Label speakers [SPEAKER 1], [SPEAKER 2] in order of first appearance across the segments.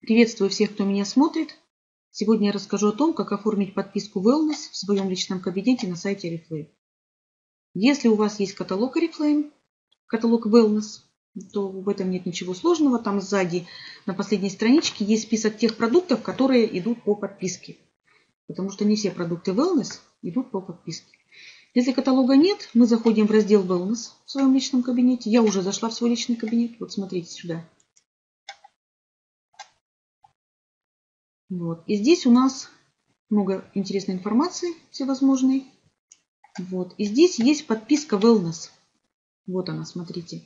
[SPEAKER 1] Приветствую всех, кто меня смотрит. Сегодня я расскажу о том, как оформить подписку Wellness в своем личном кабинете на сайте Oriflame. Если у вас есть каталог Oriflame, каталог Wellness, то в этом нет ничего сложного. Там сзади на последней страничке есть список тех продуктов, которые идут по подписке. Потому что не все продукты Wellness идут по подписке. Если каталога нет, мы заходим в раздел Wellness в своем личном кабинете. Я уже зашла в свой личный кабинет. Вот смотрите сюда. Вот. И здесь у нас много интересной информации всевозможной. Вот. И здесь есть подписка Wellness. Вот она, смотрите.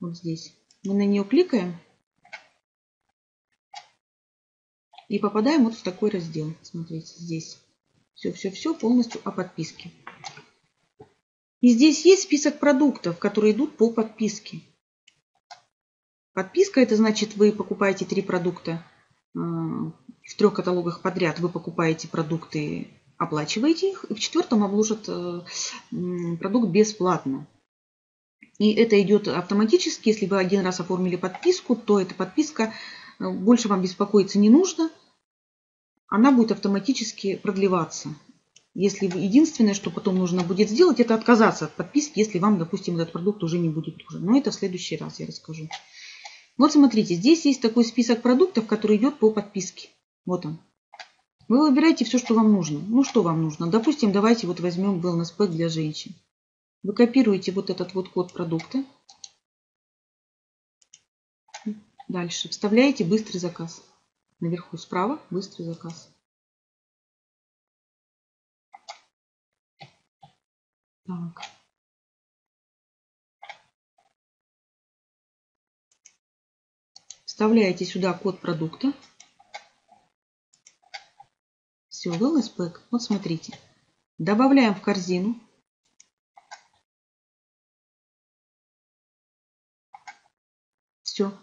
[SPEAKER 1] Вот здесь. Мы на нее кликаем. И попадаем вот в такой раздел. Смотрите, здесь. Все-все-все полностью о подписке. И здесь есть список продуктов, которые идут по подписке. Подписка это значит вы покупаете три продукта в трех каталогах подряд вы покупаете продукты, оплачиваете их, и в четвертом обложат э, продукт бесплатно. И это идет автоматически. Если вы один раз оформили подписку, то эта подписка э, больше вам беспокоиться не нужно. Она будет автоматически продлеваться. Если вы, единственное, что потом нужно будет сделать, это отказаться от подписки, если вам, допустим, этот продукт уже не будет нужен. Но это в следующий раз я расскажу. Вот смотрите, здесь есть такой список продуктов, который идет по подписке. Вот он. Вы выбираете все, что вам нужно. Ну, что вам нужно? Допустим, давайте вот возьмем Wellness Pack для женщин. Вы копируете вот этот вот код продукта. Дальше вставляете быстрый заказ. Наверху справа быстрый заказ. Так. Вставляете сюда код продукта. Все, wellness pack. Вот смотрите. Добавляем в корзину. Все.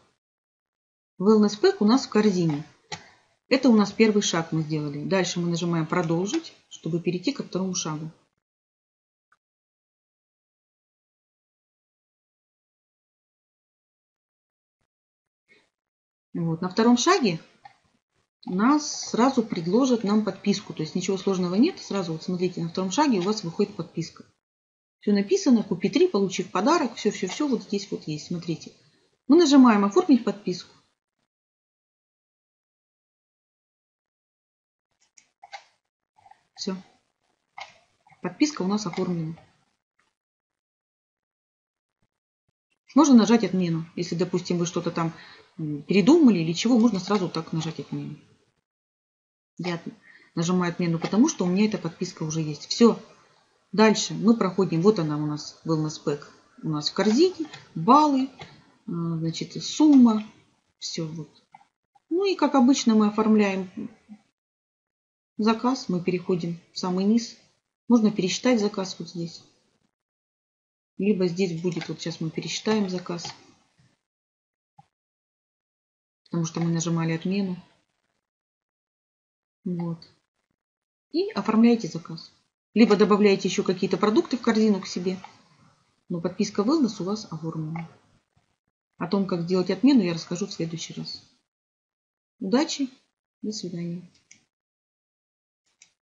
[SPEAKER 1] Wellness pack у нас в корзине. Это у нас первый шаг мы сделали. Дальше мы нажимаем продолжить, чтобы перейти ко второму шагу. Вот. На втором шаге нас сразу предложат нам подписку. То есть ничего сложного нет. Сразу вот смотрите, на втором шаге у вас выходит подписка. Все написано, купи три, получив подарок. Все-все-все вот здесь вот есть. Смотрите. Мы нажимаем оформить подписку. Все. Подписка у нас оформлена. Можно нажать отмену. Если, допустим, вы что-то там передумали или чего, можно сразу так нажать отмену. Я нажимаю отмену, потому что у меня эта подписка уже есть. Все. Дальше мы проходим. Вот она у нас, Wellness Pack. У нас в корзине. Баллы. А, значит, сумма. Все. Вот. Ну и как обычно мы оформляем заказ. Мы переходим в самый низ. Можно пересчитать заказ вот здесь. Либо здесь будет, вот сейчас мы пересчитаем заказ. Потому что мы нажимали отмену. Вот. И оформляете заказ. Либо добавляете еще какие-то продукты в корзину к себе. Но подписка Wellness у вас оформлена. О том, как сделать отмену, я расскажу в следующий раз. Удачи. До свидания.